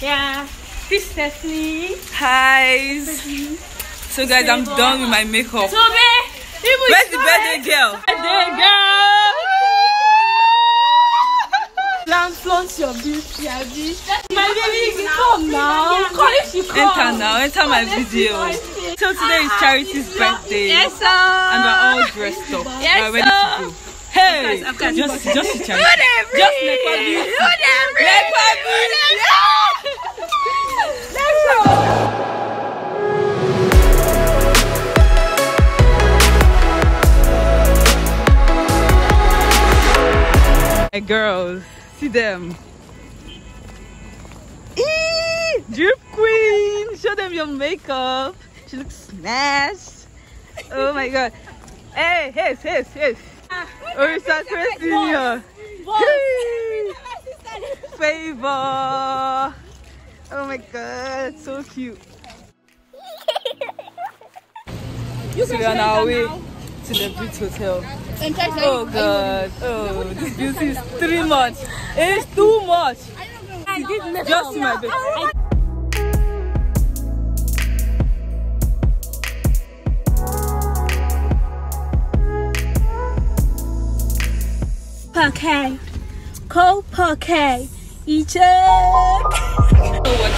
Yeah. This is Stephanie. Hi. So guys, I'm done with my makeup. Toby. Where's the birthday girl? Birthday girl. Flaunt, flaunt your beauty, Abby. My baby, come now. Call if you come. Enter now, enter my video. So today is Charity's birthday. Yes, sir. And we're all dressed up. Yes, we're ready to go. Hey, just, just to Charity. Just make a beauty. Make a beauty. Hey girls, see them. Eee, drip queen, show them your makeup. She looks smashed. Oh my god. Hey, hey, hey, hey. Oh, Orisa Senior. Favor. Oh my god, so cute. so we are on our way to the Brit Hotel. Oh god, oh, this beauty is too much. It's too much. Just my baby. Parquet. Cold parquet. Each Where oh,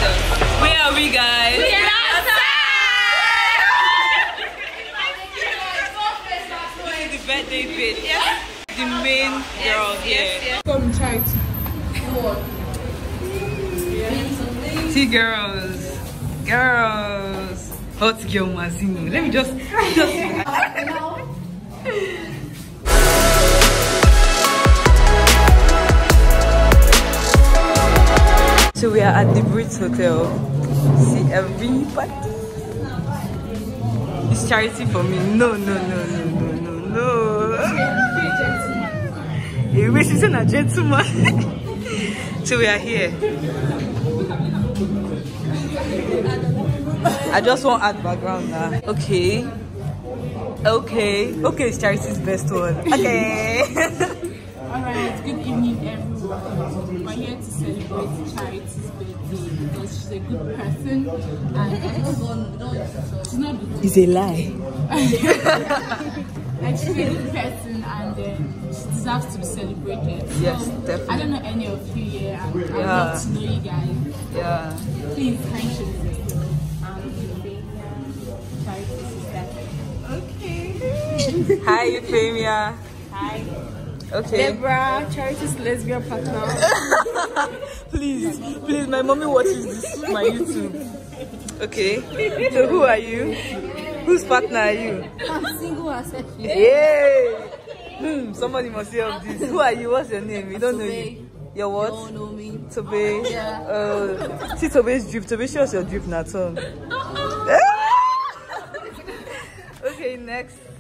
See girls. Girls. Hot girl Mazino. Let me just just So we are at the Brits Hotel. See everybody. It's charity for me. No, no, no, no, no, no, no. He wishes a gentleman. so we are here. I just want add background now. Okay. Okay. Okay, it's charity's best one. Okay. Alright, good evening everyone. We're here to celebrate Charity's birthday because she's a good person and she's not the it's a lie. like she's a good person and uh, she deserves to be celebrated. So, Yes, I don't know any of you here and I'd Yeah. love to know you guys. Yeah. Please thank you. Hi, Euphemia. Hi. Okay. Deborah, Charity's lesbian partner. please, please, my mommy watches this my YouTube. Okay. So who are you? Whose partner are you? I'm single as a Yay! Hmm, somebody must hear of this. Who are you? What's your name? We don't know you. Your what? Don't know me. Tobe. Yeah. Uh, see Tobe's drip. Tobe, show us your drip now, Tom. okay, next.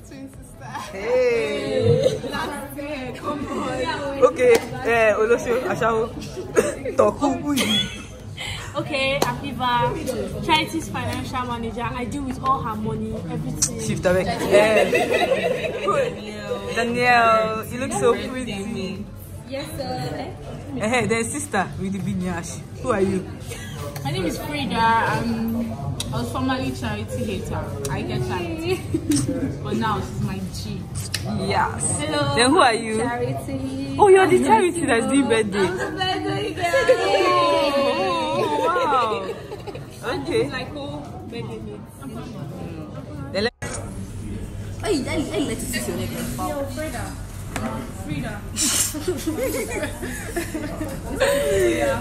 I'm Favor, Charity's twin sister. Hey. That's it. Come on. Okay. Eh, Olosho, Ashawo. Toku. who is? Okay, Afiba, Charity's financial manager. I deal with all her money, everything. Shift away. Who- Danielle, you look so pretty. Yes, sir. Eh, there's sister with the big nyash. Who are you? My name is Frida. Um, I was formerly charity hater. I get charity. but now she's my G. Yes. Hello. Then who are you? Charity. Oh, you're the charity that's doing birthday. birthday girl. Oh, wow. Okay. Like who? Birthday meet. Let- Hey, hey, hey, let's see your neck. Yo, Frida. Frida.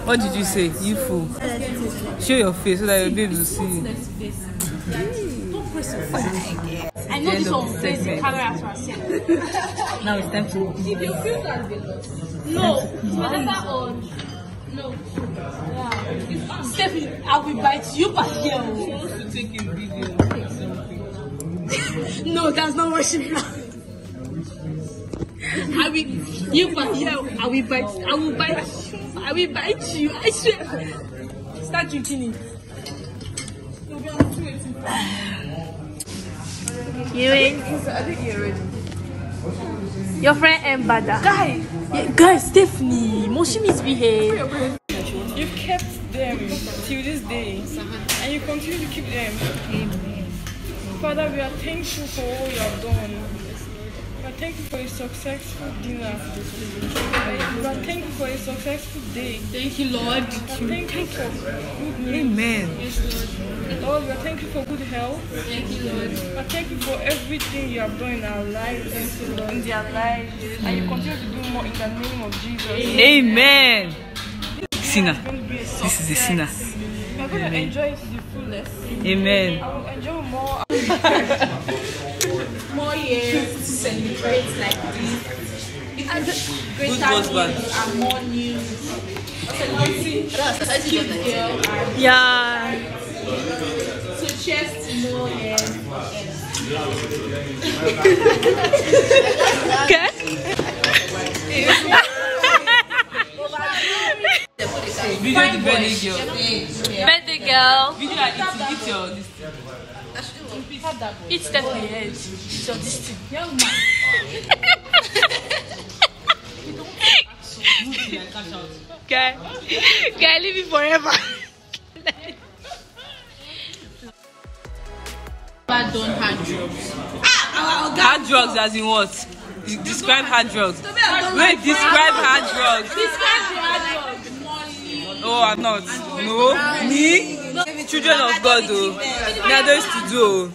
What did you say? You fool. Show your face so that your babes will see you. Next to this. Don't press your I know this of one the face the camera as well. see. Now it's time to No, it's whatever on. No. Yeah. Stephanie, I will bite you back here. to take a video. No, that's not what she meant. I will, you back here. I will bite. I will bite. you. I will bite you. I swear. Start drinking it. You'll be on 285. You win. I think you're ready. Your friend Mbada. Guy, yeah, guys, Stephanie, Moshi misbehave. You've kept them till this day, and you continue to keep them. Father, we are thankful for all you have done. Are thankful for a successful dinner. We are thankful for a successful day. Thank you, Lord. We are thankful for good news. Amen. Yes, Lord. Lord, we are thankful for good health. Thank you, Lord. We are thankful for everything you have done in our lives, in their lives, and you continue to do more in the name of Jesus. Amen. Sinner. It's going to be a This is a sinner. success. We are going to enjoy it to the fullest. Amen. I will enjoy more. More years celebrate like this. And greater husband. news and more news. Celebrating cute girl and Yeah. so cheers to more years. Video the birthday girl. Birthday girl. Video I eat, eat your this. Eat Stephanie head. It's your this thing. Young man. Guy, guy, leave it forever. Never done hard drugs. Hard drugs as in what? Describe hard drugs. Wait, describe hard drugs. Describe hard drugs. Oh, I'm not. No, me, children of God. Oh, me I to do. Oh.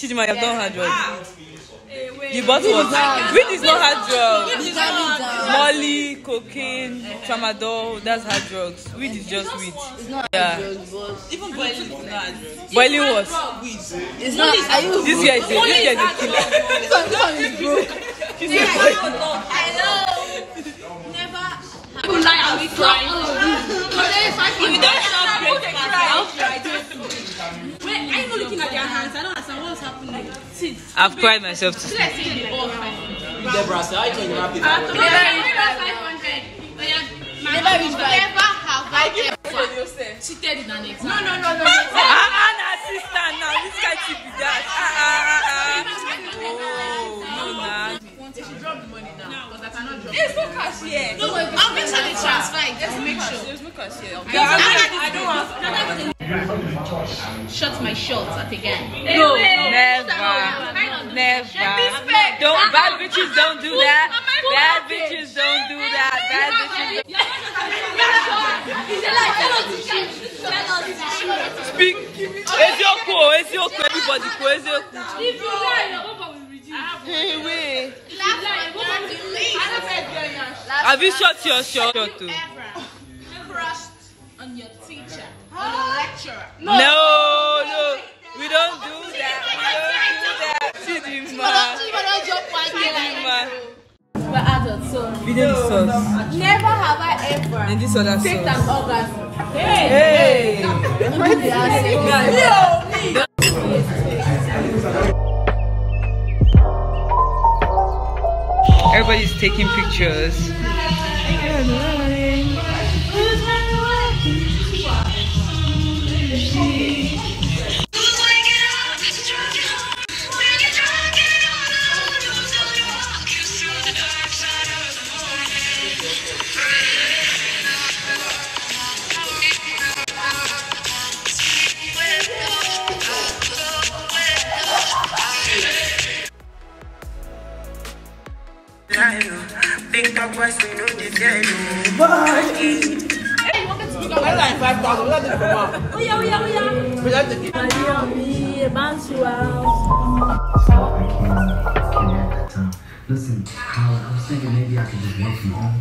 Chidima, you have done hard drugs. You bought what? Weed is not hard drugs. Molly, cocaine, tramadol, that's hard drugs. Weed is just weed. Yeah. Even boiling is not. Boiling what? It's not. Are you? This guy is a, this guy is a killer. This one, this one is broke. This guy is a- Never. You lie and we cry. If you don't have breakfast, Wait, are you not looking at their hands? I don't understand what's happening. See, I've cried myself to sleep. let's say they all 500. Deborah, say I can happy. Never Never reach by. Never have I ever cheated in an exam. No, no, no, no. Ah, na sister now. This guy cheap be that. Ah, ah, ah, ah. Oh, no, nah. They should drop the money now because I cannot drop There's no cash here. No, I'll make sure they transfer it. Just make. There's no cash here. I don't want. Shut my shorts at a guy. No, never. Never. Don't, bad bitches don't do that. Bad bitches don't do that. Bad bitches speak. Eziokwu, o, Eziokwu, everybody go, Eziokwu. Hey, wait. Have you shot your shot? too? crushed on your on your lecturer. No, no. We don't do that. We don't do that. Chidima. Chidima. We're adults, so Video the sauce. never have I ever And this other faked an sauce. orgasm. Hey, Hey. Everybody's taking pictures. We I I was thinking maybe I could just home.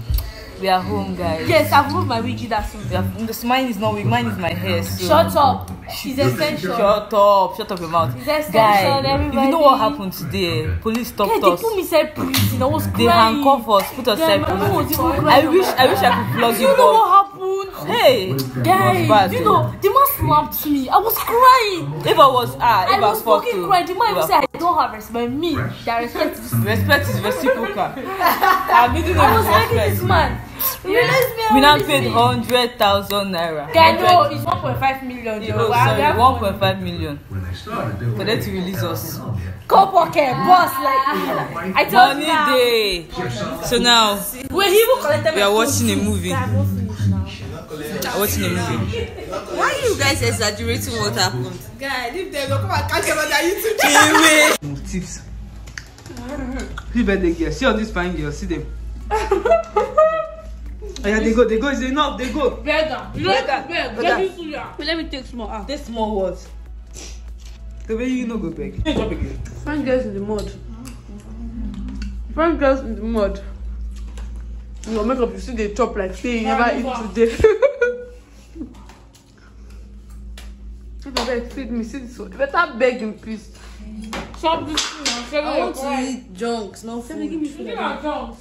We are home, guys. Yes, I've moved my wig that soon. This mine is not wig. Mine is my hair. So. Shut up. She's essential. Shut up. Shut up your mouth. It's extension, Guy, if you everybody. know what happened today, police stopped Hey, they us. put me inside prison. I was They crying. handcuff us, put us Damn, inside I was prison. even I crying. wish, I wish I could vlog You it, know but what happened? Hey, Guys, bad. you know, the man slapped me. I was crying. If I was ah, if I I was fucking crying. The man even I said I don't have respect. Me, that respect is Respect is reciprocal. I'm meeting I was with begging this respect. man. Release me. We now paid hundred thousand naira. Guy, no, it's 1.5 million. Oh, Yo. I sorry, have one point five million for them to release us. Go pocket, boss. Like I told Money you. now. day. So now we are watching a movie. Watching a movie. Why are you guys exaggerating what happened? Guy, leave them. Come and catch them on their YouTube channel. tips. See birthday girl, see all these fine girls, see them. Oh yeah, they go, they go, it's enough, they go. Beggar. You know Beggar. beg. Beggar. Ya. Let me take small. Ah, take small words. The way you know go beg. Find girls in the mud. Find girls in the mud. Your makeup, you see they chop like say you never eat today. If I beg, feed me, see this one. You better beg in peace. Stop this thing I want to eat junks, no food. Give me that junk.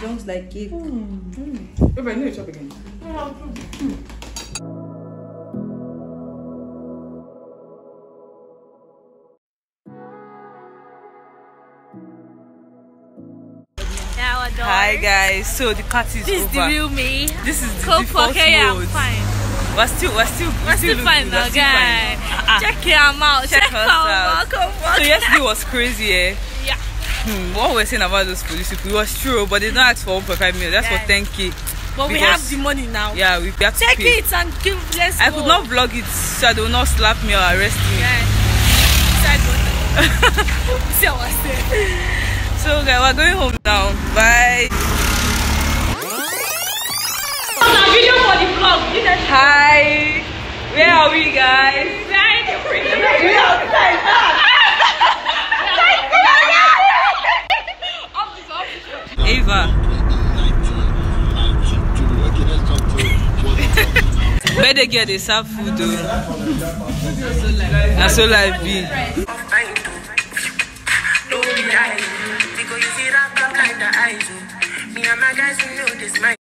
Junks like cake. Hmm. If I know you chop again. Hi guys, so the party is This is the real me. this is the Coke for default Kenya, I'm fine. We're still, we're still, We're still look fine now, guys. ah. Check him out. Check Check out. out. Welcome, So yesterday was crazy, eh? Yeah. Hmm, what we're saying about those police people was true, but they don't ask for 1.5 million. That's for 10k. But we have the money now. Yeah, we have to Take pay. it and give. Let's I go. could not vlog it, so they will not slap me or arrest me. Yeah. Side button. See what I say. So guys, we're going home now. Bye. For the vlog. Hi. Where are we, guys? Ava. Where they get they serve food though. Na so life be. No be because you see that black the eyes. oh. Me and my guys, know this,